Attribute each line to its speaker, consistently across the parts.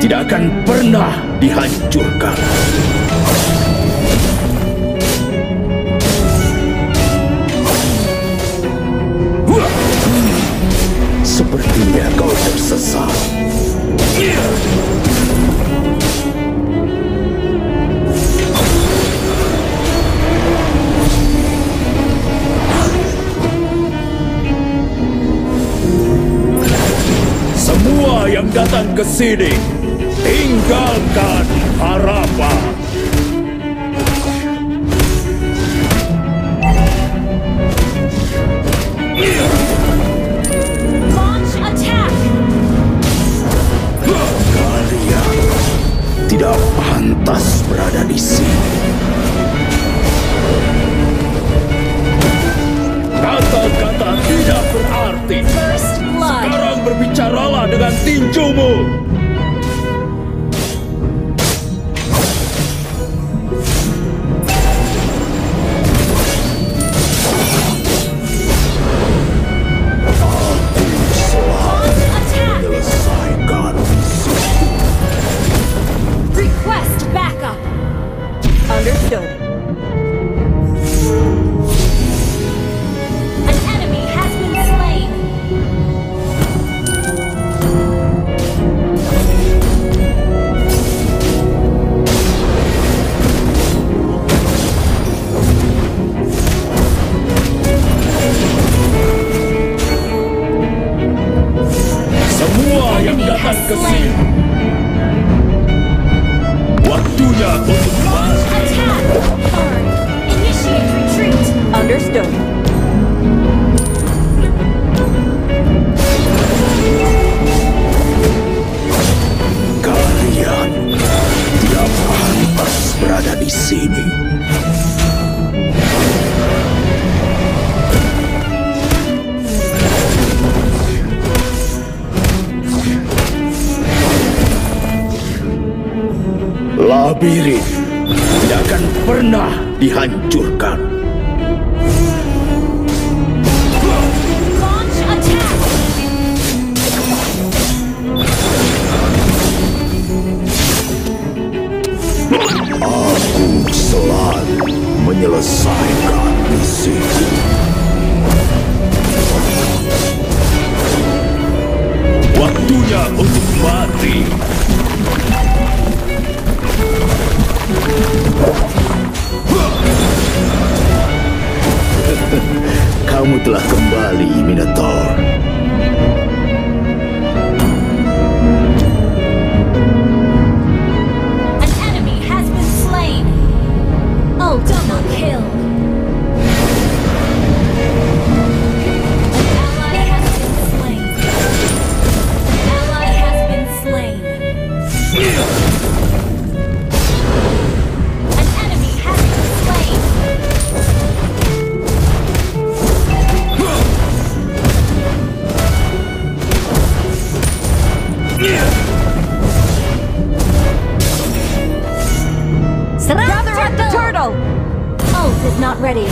Speaker 1: tidak akan pernah dihancurkan. Sepertinya kau tersesat. Semua yang datang ke sini, tinggalkan harapan.
Speaker 2: launch attack!
Speaker 1: Kalian tidak pantas berada di sini. Kata-kata tidak berarti. Sekarang berbicaralah dengan tinjumu. Labirin tidak akan pernah dihancurkan. Aku selalu menyelesaikan misiku. Waktunya untuk mati. Kamu telah kembali, Minotaur.
Speaker 2: Ult is not ready.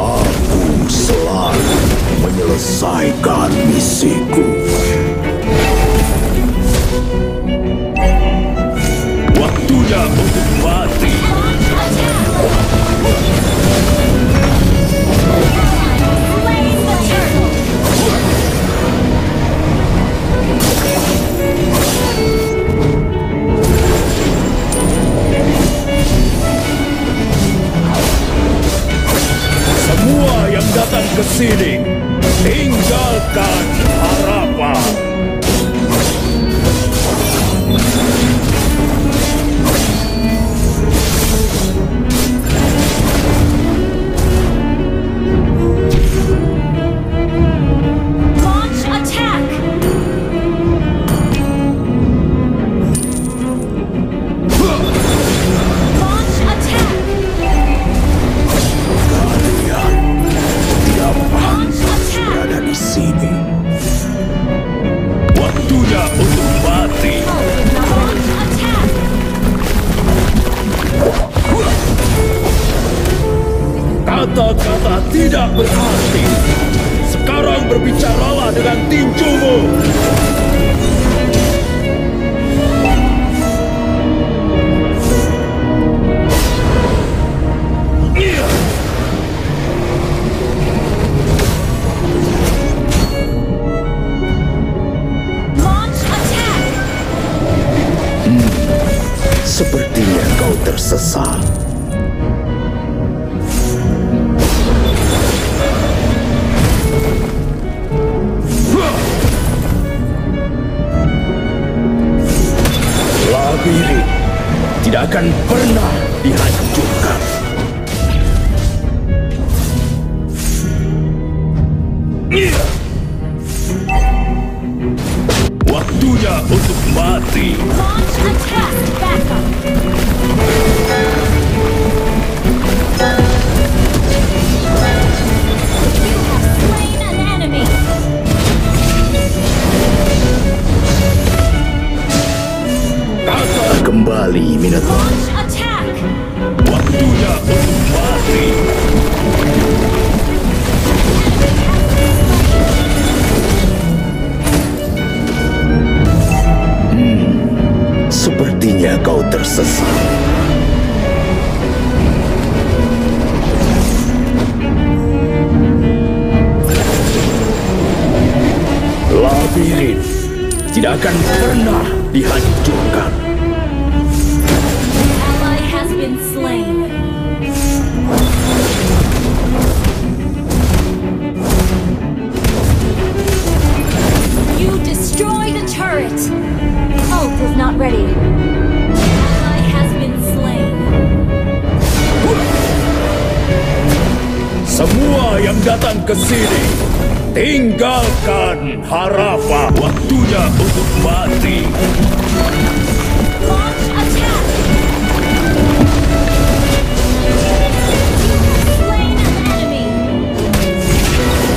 Speaker 1: Ah, Aku selalu menyelesaikan misiku. Waktunya untuk datang ke sini, tinggalkan arah. Waktunya untuk mati.
Speaker 2: Launch attack! Backup!
Speaker 1: Labirin tidak akan pernah dihancurkan.
Speaker 2: You turret! Ult is not ready.
Speaker 1: Semua yang datang ke sini, tinggalkan harapan. Waktunya untuk mati.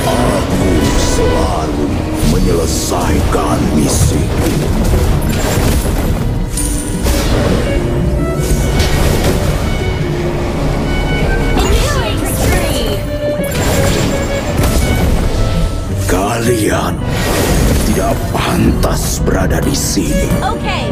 Speaker 1: Aku selalu menyelesaikan misi. Berada di sini.
Speaker 2: Okay,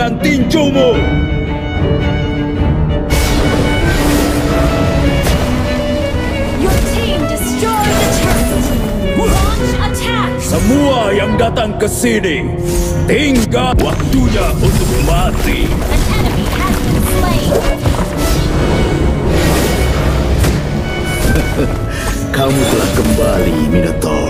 Speaker 1: dengan tinjumu.
Speaker 2: Your team destroyed the turret! Launch attack!
Speaker 1: Semua yang datang ke sini, tinggal waktunya untuk mati. Kamu telah kembali, Minotaur.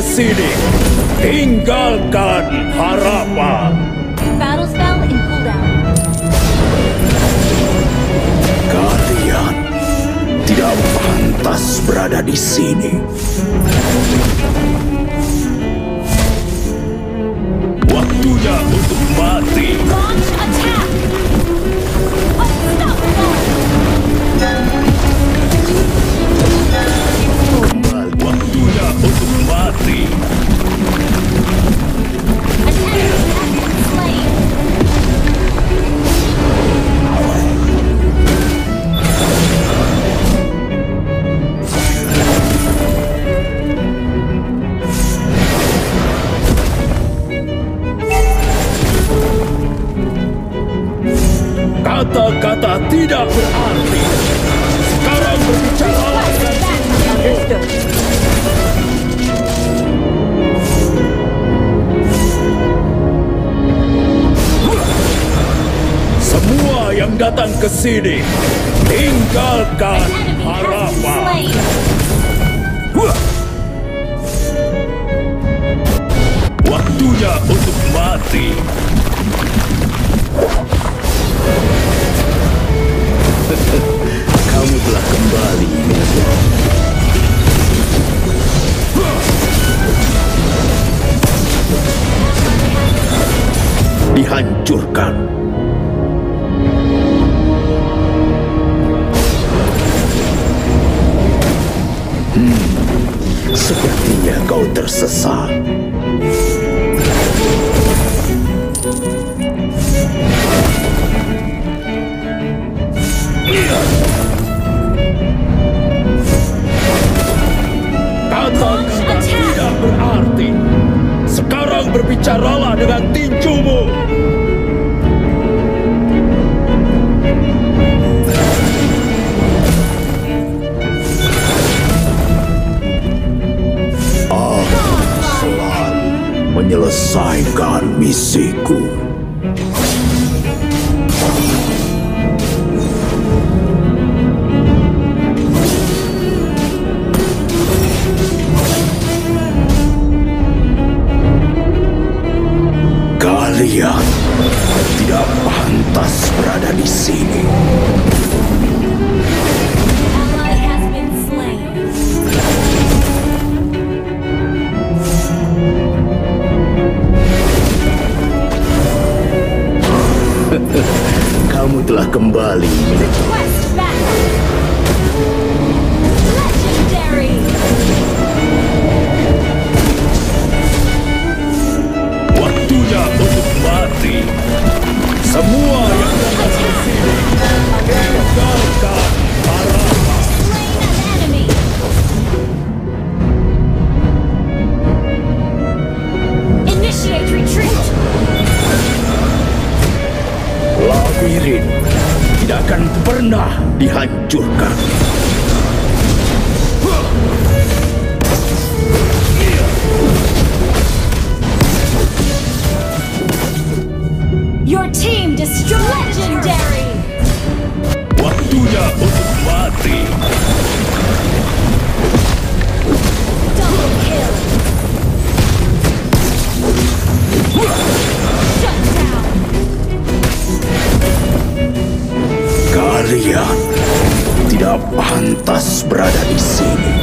Speaker 1: ke sini. Tinggalkan harapan.
Speaker 2: Battle spell in cooldown.
Speaker 1: Kalian tidak pantas berada di sini. Waktunya untuk mati.
Speaker 2: Launch attack! Unstoppable! Been
Speaker 1: harapan. Waktunya untuk mati. Kamu telah kembali. Dihancurkan. Hmm, sepertinya kau tersesat. Kata-kata tidak berarti. Sekarang berbicaralah dengan tinjumu. Menyelesaikan misiku. Kalian tidak pantas berada di sini. Labirin tidak akan pernah dihancurkan.
Speaker 2: Your team destroyed legendary.
Speaker 1: Waktunya untuk mati. Kalian tidak pantas berada di sini.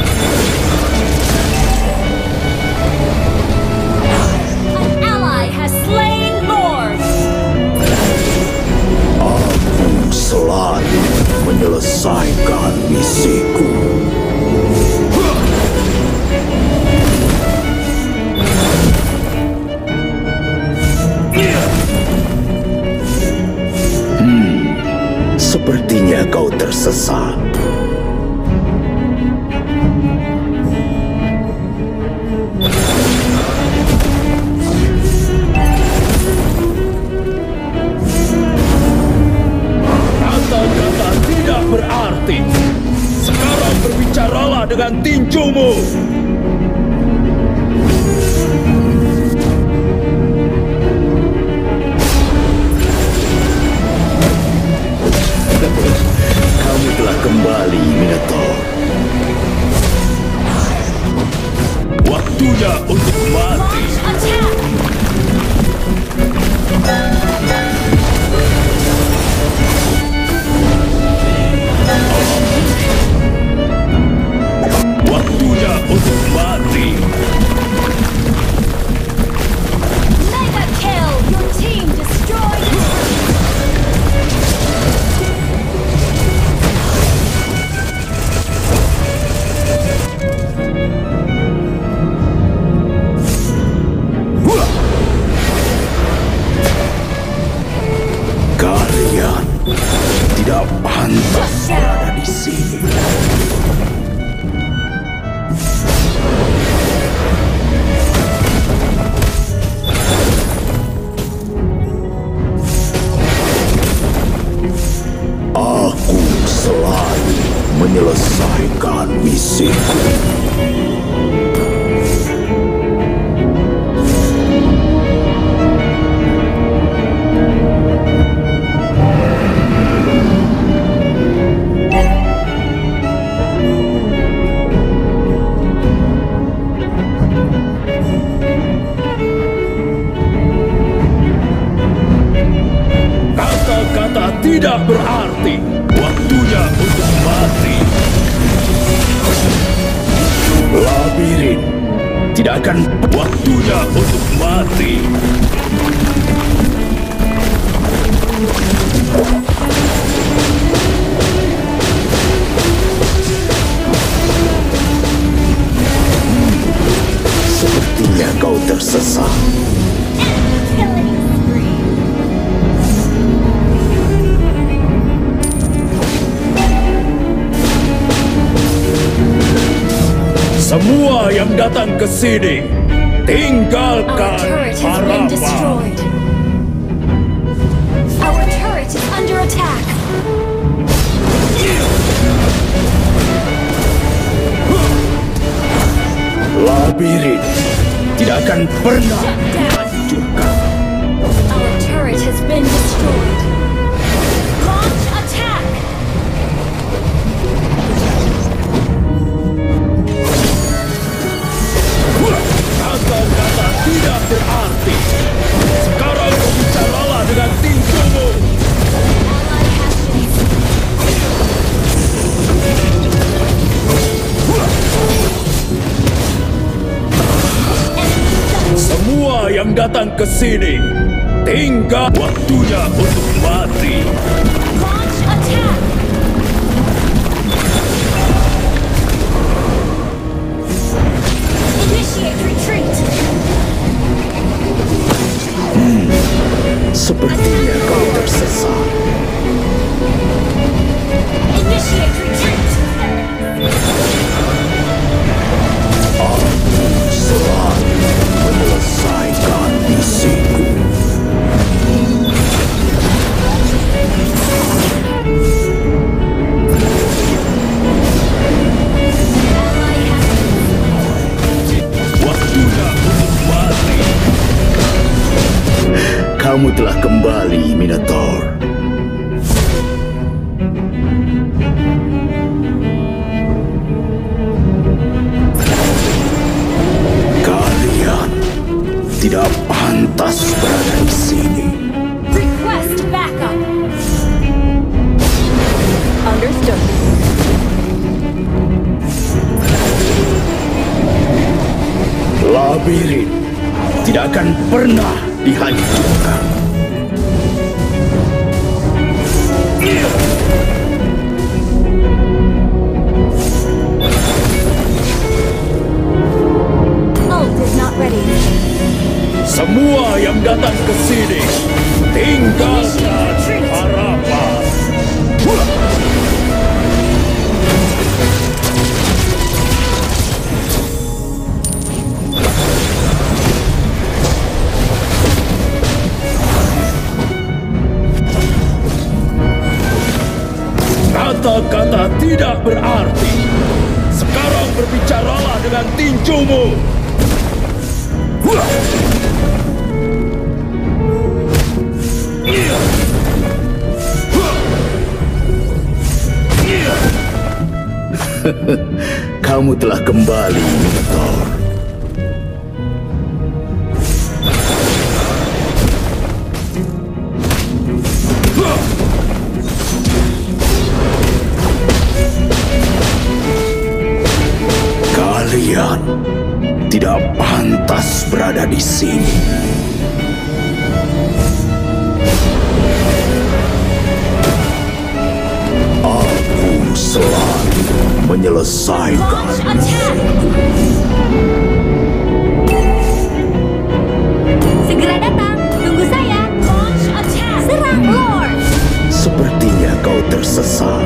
Speaker 1: Tidak berarti. Waktunya untuk mati. Labirin tidak akan waktunya untuk mati. Semua yang datang ke sini, tinggalkan harapan.
Speaker 2: destroyed. Our turret is under attack.
Speaker 1: Labirin tidak akan pernah dihancurkan.
Speaker 2: Our turret has been destroyed.
Speaker 1: Tidak berarti. Sekarang berbicaralah dengan
Speaker 2: been
Speaker 1: Semua yang datang ke sini, tinggal waktunya untuk mati.
Speaker 2: Launch attack!
Speaker 1: Kamu telah kembali, Minotaur.
Speaker 3: Segera datang, tunggu saya.
Speaker 2: Launch!
Speaker 3: Serang, Lord!
Speaker 2: Sepertinya kau tersesat.